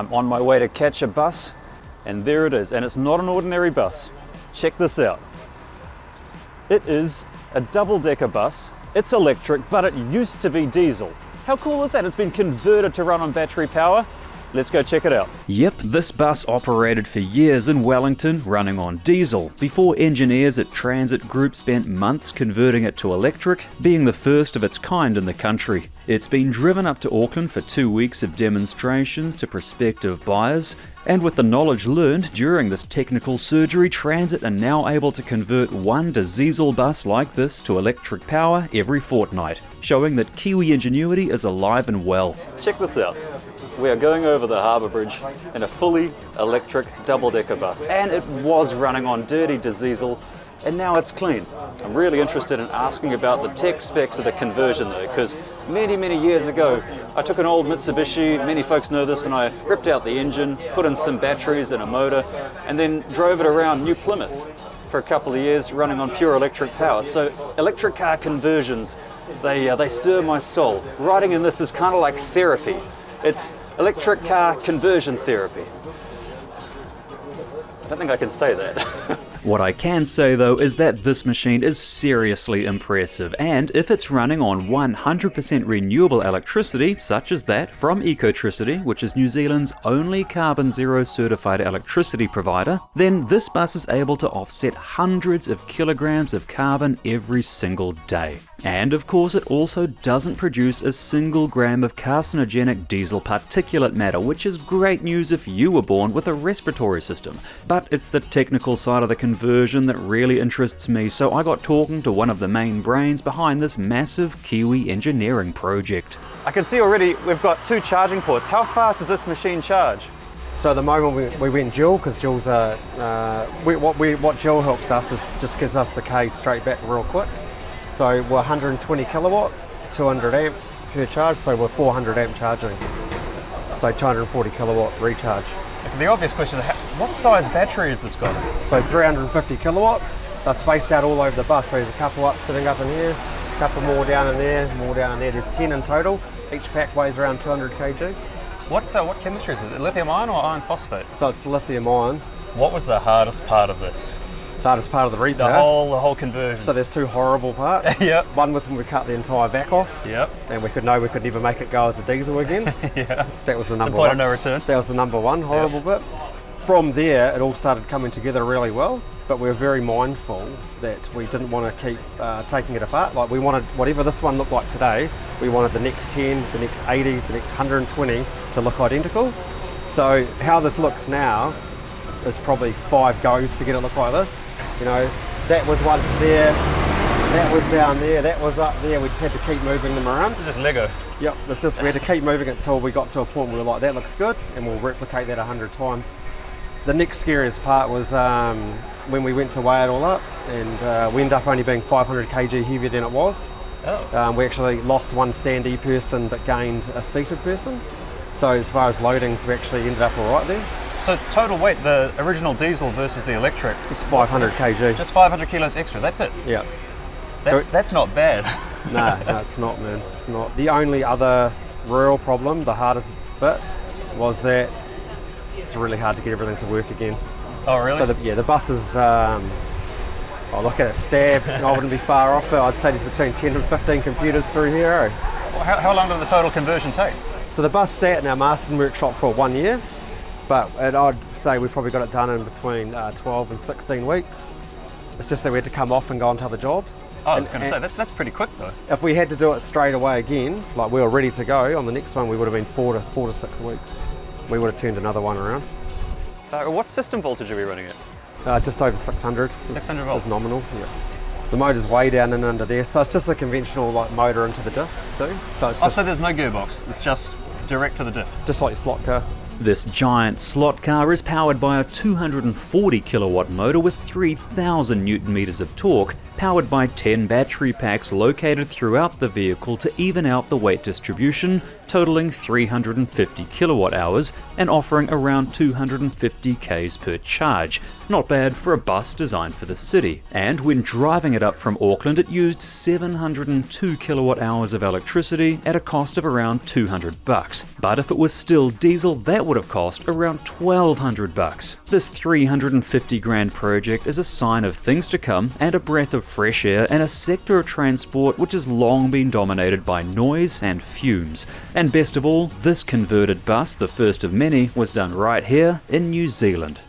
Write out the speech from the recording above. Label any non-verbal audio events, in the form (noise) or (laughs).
I'm on my way to catch a bus, and there it is. And it's not an ordinary bus. Check this out. It is a double decker bus. It's electric, but it used to be diesel. How cool is that? It's been converted to run on battery power. Let's go check it out. Yep, this bus operated for years in Wellington, running on diesel, before engineers at Tranzit Group spent months converting it to electric, being the first of its kind in the country. It's been driven up to Auckland for two weeks of demonstrations to prospective buyers, and with the knowledge learned during this technical surgery, Transit are now able to convert one diesel bus like this to electric power every fortnight, showing that Kiwi ingenuity is alive and well. Check this out. We are going over the harbour bridge in a fully electric double-decker bus, and it was running on dirty diesel, and now it's clean. I'm really interested in asking about the tech specs of the conversion though, because many, many years ago, I took an old Mitsubishi, many folks know this, and I ripped out the engine, put in some batteries and a motor, and then drove it around New Plymouth for a couple of years running on pure electric power. So electric car conversions, they, uh, they stir my soul. Riding in this is kind of like therapy. It's electric car conversion therapy. I don't think I can say that. (laughs) What I can say though is that this machine is seriously impressive, and if it's running on 100% renewable electricity, such as that from Ecotricity, which is New Zealand's only CarboNZero certified electricity provider, then this bus is able to offset hundreds of kilograms of carbon every single day. And of course, it also doesn't produce a single gram of carcinogenic diesel particulate matter, which is great news if you were born with a respiratory system. But it's the technical side of the conversion that really interests me, so I got talking to one of the main brains behind this massive Kiwi engineering project. I can see already we've got two charging ports. How fast does this machine charge? So at the moment we, we went dual because dual's uh, uh, we, what we what dual helps us is just gives us the K straight back real quick. So we're 120 kilowatt, 200 amp per charge, so we're 400 amp charging. So 240 kilowatt recharge. The obvious question is, what size battery has this got? So 350 kilowatt. They're spaced out all over the bus. So there's a couple up sitting up in here, a couple more down in there, more down in there. There's 10 in total. Each pack weighs around 200 kg. What, uh, what chemistry is it? Lithium ion or iron phosphate? So it's lithium ion. What was the hardest part of this? Hardest part of the repair. The whole, the whole conversion. So there's two horrible parts. (laughs) yep. One was when we cut the entire back off. Yep. And we could know we could never make it go as a diesel again. (laughs) yeah. That was the number the point one. of no return. That was the number one horrible yep. bit. From there, it all started coming together really well. But we were very mindful that we didn't want to keep uh, taking it apart. Like we wanted whatever this one looked like today, we wanted the next 10, the next 80, the next 120 to look identical. So how this looks now is probably five goes to get it look like this. You know, that was once there, that was down there, that was up there. We just had to keep moving them around. It's just Lego. Yep, it's just we had to keep moving it until we got to a point where we were like, that looks good, and we'll replicate that a hundred times. The next scariest part was um, when we went to weigh it all up, and uh, we ended up only being 500 kg heavier than it was. Oh. Um, we actually lost one standee person but gained a seated person. So as far as loadings, we actually ended up all right there. So total weight, the original diesel versus the electric? It's 500 kg. Just 500 kilos extra, that's it? Yeah. That's, so, that's not bad. (laughs) no, no, it's not, man. It's not. The only other real problem, the hardest bit, was that it's really hard to get everything to work again. Oh, really? So, the, yeah, the bus is, um, I look at it stab, I wouldn't be far off it. I'd say there's between 10 and 15 computers through here. Well, how, how long did the total conversion take? So the bus sat in our Masterton workshop for one year but I'd say we probably got it done in between uh, 12 and 16 weeks. It's just that we had to come off and go on to other jobs. Oh, I was going to say, that's, that's pretty quick though. If we had to do it straight away again, like we were ready to go, on the next one we would have been four to, four to six weeks. We would have turned another one around. Uh, what system voltage are we running at? Uh, just over 600. 600 volts? Is nominal, yeah. The motor's way down and under there, so it's just a conventional like motor into the diff too. So it's oh, so there's no gearbox, it's just direct to the diff? Just like your slot car. This giant slot car is powered by a 240 kilowatt motor with 3000 newton meters of torque powered by 10 battery packs located throughout the vehicle to even out the weight distribution, totaling 350 kilowatt hours and offering around 250 k's per charge. Not bad for a bus designed for the city. And when driving it up from Auckland, it used 702 kilowatt hours of electricity at a cost of around 200 bucks. But if it was still diesel, that would have cost around 1200 bucks. This 350 grand project is a sign of things to come and a breath of fresh air and a sector of transport which has long been dominated by noise and fumes. And best of all, this converted bus, the first of many, was done right here in New Zealand.